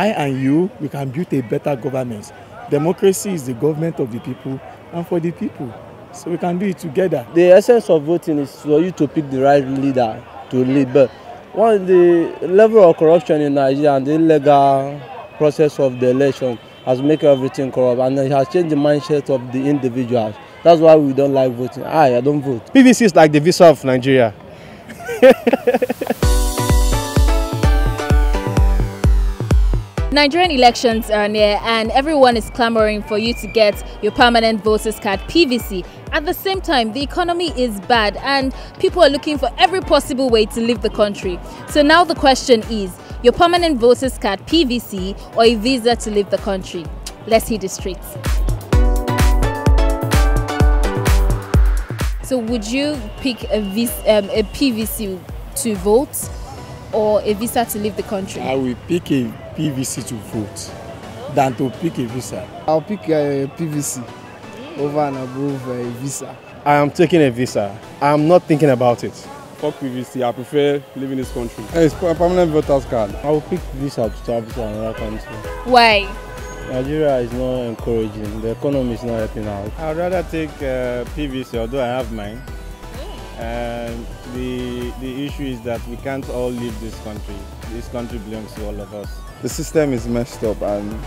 I and you, we can build a better government. Democracy is the government of the people and for the people. So we can do it together. The essence of voting is for you to pick the right leader to lead. But one, the level of corruption in Nigeria and the illegal process of the election has made everything corrupt and it has changed the mindset of the individuals. That's why we don't like voting. I, I don't vote. PVC is like the visa of Nigeria. Nigerian elections are near and everyone is clamoring for you to get your permanent voters card PVC. At the same time, the economy is bad and people are looking for every possible way to leave the country. So now the question is, your permanent voters card PVC or a visa to leave the country? Let's hit the streets. So would you pick a, vis- um, a PVC to vote or a visa to leave the country? I will pick a PVC to vote than to pick a visa. I'll pick a PVC over and above a visa. I am taking a visa. I am not thinking about it. Fuck PVC. I prefer living in this country. It's a permanent voter's card. I will pick visa to travel to another country. Why? Nigeria is not encouraging. The economy is not helping out. I'd rather take uh, PVC, although I have mine. And the the issue is that we can't all leave this country. This country belongs to all of us. The system is messed up and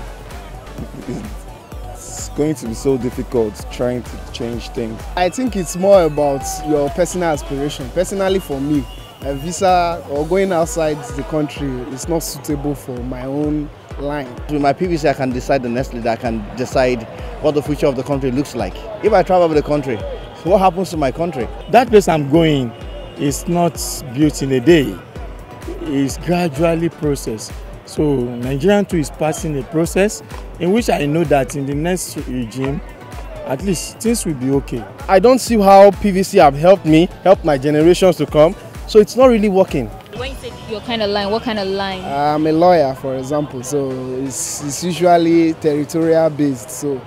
it's going to be so difficult trying to change things. I think it's more about your personal aspiration. Personally, for me, a visa or going outside the country is not suitable for my own line. With my PVC, I can decide the next leader. I can decide what the future of the country looks like. If I travel the country, what happens to my country? That place I'm going is not built in a day. It's gradually processed. So Nigerian too is passing a process in which I know that in the next regime, at least things will be okay. I don't see how PVC have helped me, helped my generations to come. So it's not really working. When you say your kind of line, what kind of line? I'm a lawyer, for example, so it's, it's usually territorial based. So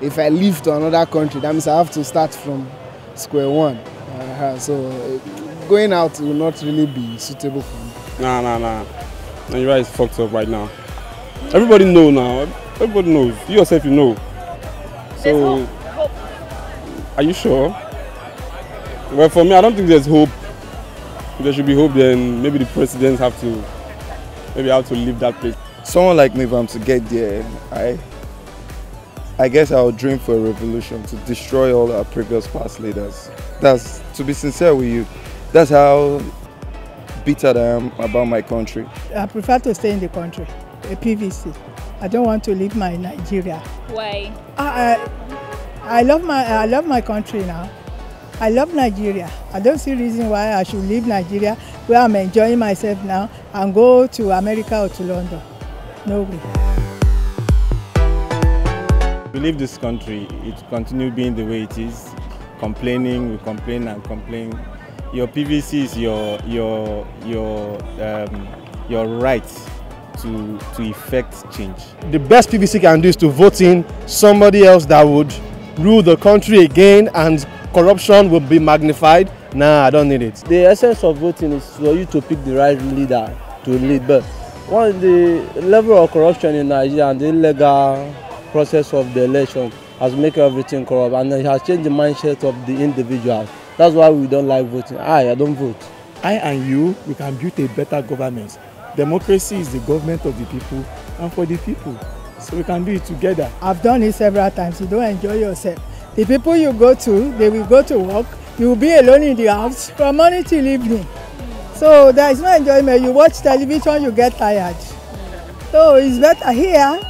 if I leave to another country, that means I have to start from square one. Uh, so going out will not really be suitable for me. Nah, nah, nah. Nigeria is fucked up right now. Everybody know now. Everybody knows. You yourself, you know. So, are you sure? Well, for me, I don't think there's hope. If there should be hope, then maybe the presidents have to, maybe have to leave that place. Someone like me, if I'm to get there, I, I guess I'll dream for a revolution to destroy all our previous past leaders. That's, to be sincere with you, that's how bitter I am about my country. I prefer to stay in the country, a PVC. I don't want to leave my Nigeria. Why? I, I, I love my I love my country now. I love Nigeria. I don't see reason why I should leave Nigeria where I'm enjoying myself now and go to America or to London. No way. We leave this country, it continue being the way it is. Complaining, we complain and complain. Your PVC is your your your um, your right to to effect change. The best PVC can do is to vote in somebody else that would rule the country again and corruption will be magnified. Nah, I don't need it. The essence of voting is for you to pick the right leader to lead. But one, the level of corruption in Nigeria and the illegal process of the election has made everything corrupt and it has changed the mindset of the individuals. That's why we don't like voting. I, I don't vote. I and you, we can build a better government. Democracy is the government of the people and for the people. So we can do it together. I've done it several times. You don't enjoy yourself. The people you go to, they will go to work. You will be alone in the house from morning till evening. So there is no enjoyment. You watch television, you get tired. So it's better here.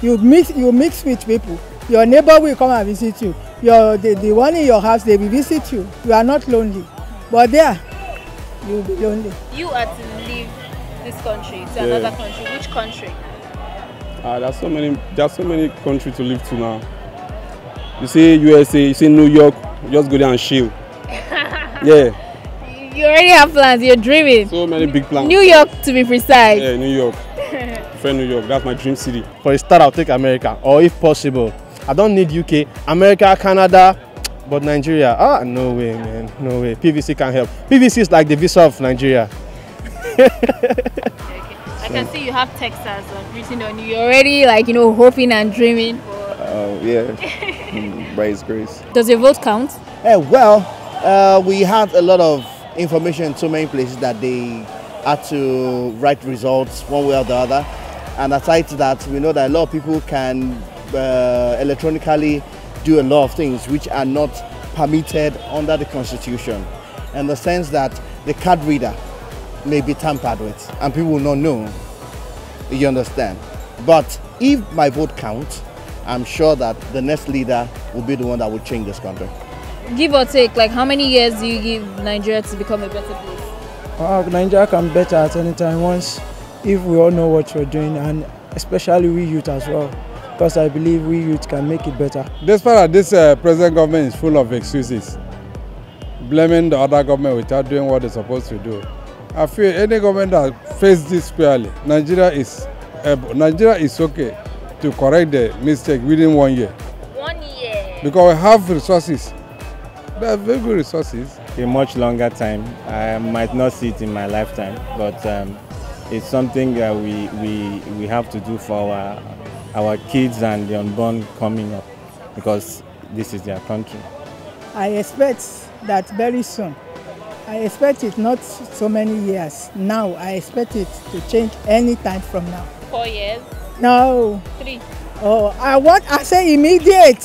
You mix, you mix with people. Your neighbor will come and visit you. Your the, the one in your house, they will visit you. You are not lonely. But there, you will be lonely. You are to leave this country to Yeah. another country. Which country? Ah, there's so many, there's so many countries to live to now. You say USA, you say New York, just go there and chill. yeah, You already have plans. You're dreaming. so many big plans. New York, to be precise. Yeah, New York. Prefer New York. That's my dream city. For a start, I'll take America, or if possible, I don't need UK, America, Canada, but Nigeria. Ah, no way, man, no way. PVC can help. PVC is like the visa of Nigeria. I can see you have Texas written on you. You're already like, you know, hoping and dreaming. Oh, yeah. Mm, By His grace. Does your vote count? Eh, well, uh, we had a lot of information in so many places that they had to write results one way or the other. And aside to that, we know that a lot of people can uh, electronically do a lot of things which are not permitted under the constitution. In the sense that the card reader may be tampered with and people will not know. You understand? But if my vote counts, I'm sure that the next leader will be the one that will change this country. Give or take, like how many years do you give Nigeria to become a better place? Uh, Nigeria can be better at any time once if we all know what we're doing and especially we youth as well because I believe we youth can make it better. Despite that this uh, present government is full of excuses, blaming the other government without doing what they're supposed to do. I feel any government that faces this squarely, Nigeria is uh, Nigeria is okay to correct the mistake within one year. One year. Because we have resources. They have very good resources. A much longer time. I might not see it in my lifetime, but um, it's something that we, we, we have to do for our, our kids and the unborn coming up because this is their country. I expect that very soon. I expect it not so many years. Now I expect it to change any time from now. Four years? No. Three. Oh, I want I say immediate.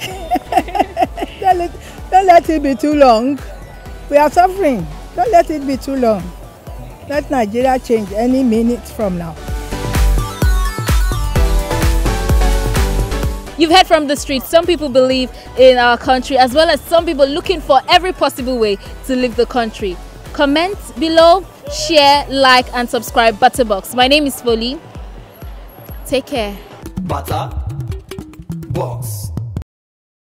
don't, let, don't let it be too long. We are suffering. Don't let it be too long. Let Nigeria change any minute from now. You've heard from the streets. Some people believe in our country, as well as some people looking for every possible way to leave the country. Comment below, share, like, and subscribe. BattaBox. My name is Foley. Take care. Butter Box.